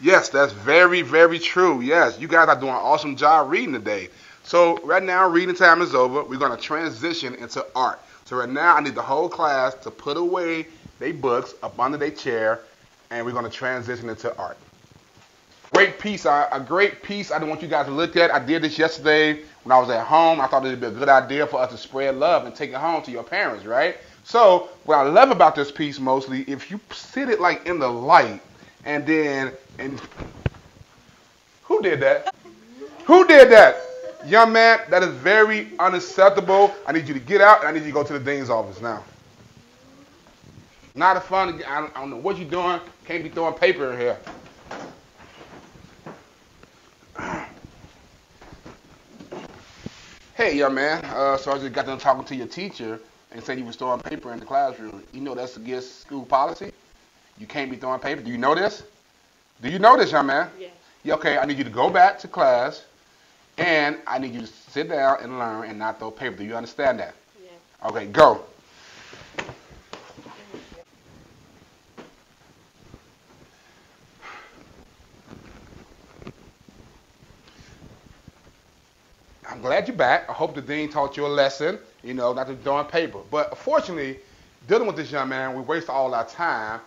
Yes, that's very, very true. Yes, you guys are doing an awesome job reading today. So right now, reading time is over. We're going to transition into art. So right now, I need the whole class to put away their books up under their chair, and we're going to transition into art. Great piece, a great piece I don't want you guys to look at. I did this yesterday when I was at home. I thought it would be a good idea for us to spread love and take it home to your parents, right? So what I love about this piece mostly, if you sit it like in the light, and then and who did that? Who did that? Young man, that is very unacceptable. I need you to get out and I need you to go to the dean's office now. Not a fun. I don't, I don't know what you're doing. Can't be throwing paper in here. Hey, young man. Uh, so I just got done talking to your teacher and said you were throwing paper in the classroom. You know that's against school policy. You can't be throwing paper. Do you know this? Do you know this, young man? Yes. Yeah, okay, I need you to go back to class, and I need you to sit down and learn and not throw paper. Do you understand that? Yes. Okay, go. I'm glad you're back. I hope the dean taught you a lesson, you know, not to throw paper. But unfortunately, dealing with this young man, we waste all our time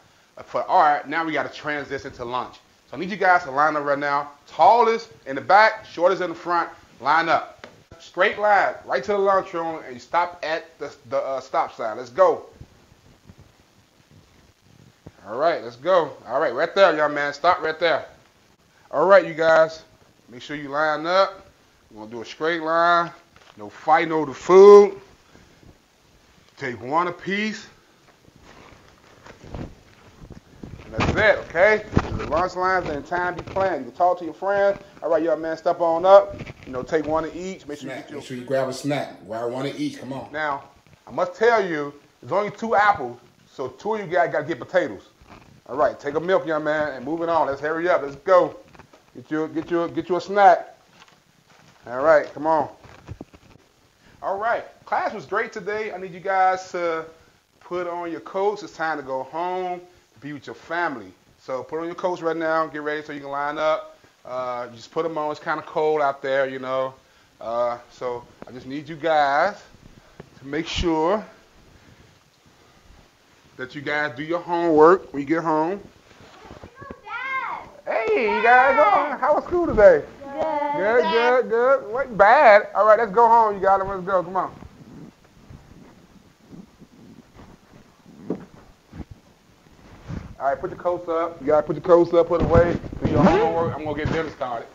for art. Now we got to transition to lunch. So I need you guys to line up right now. Tallest in the back, shortest in the front. Line up. Straight line, right to the lunchroom, and you stop at the, the uh, stop sign. Let's go. All right, let's go. All right, right there, young man. Stop right there. All right, you guys. Make sure you line up. We're going to do a straight line. No fighting over the food. Take one apiece. It, okay? The lunch lines and time be planned. You can talk to your friends. All right, young man, step on up. You know, take one of each. Make sure snack. you get your. Make sure you grab a snack. Grab one of each. Come on. Now, I must tell you, there's only two apples, so two of you guys got to get potatoes. All right, take a milk, young man, and moving on. Let's hurry up. Let's go. Get you, get you, get you a snack. All right, come on. All right, class was great today. I need you guys to put on your coats. It's time to go home, be with your family. So put on your coats right now. Get ready so you can line up. Uh, just put them on. It's kind of cold out there, you know. Uh, so I just need you guys to make sure that you guys do your homework when you get home. Hey, you guys. How was school today? Good, good, good. What bad? All right, let's go home, you guys. Let's go. Come on. All right, put your coats up. You gotta put your coats up, put away. Do your homework. I'm gonna get dinner started.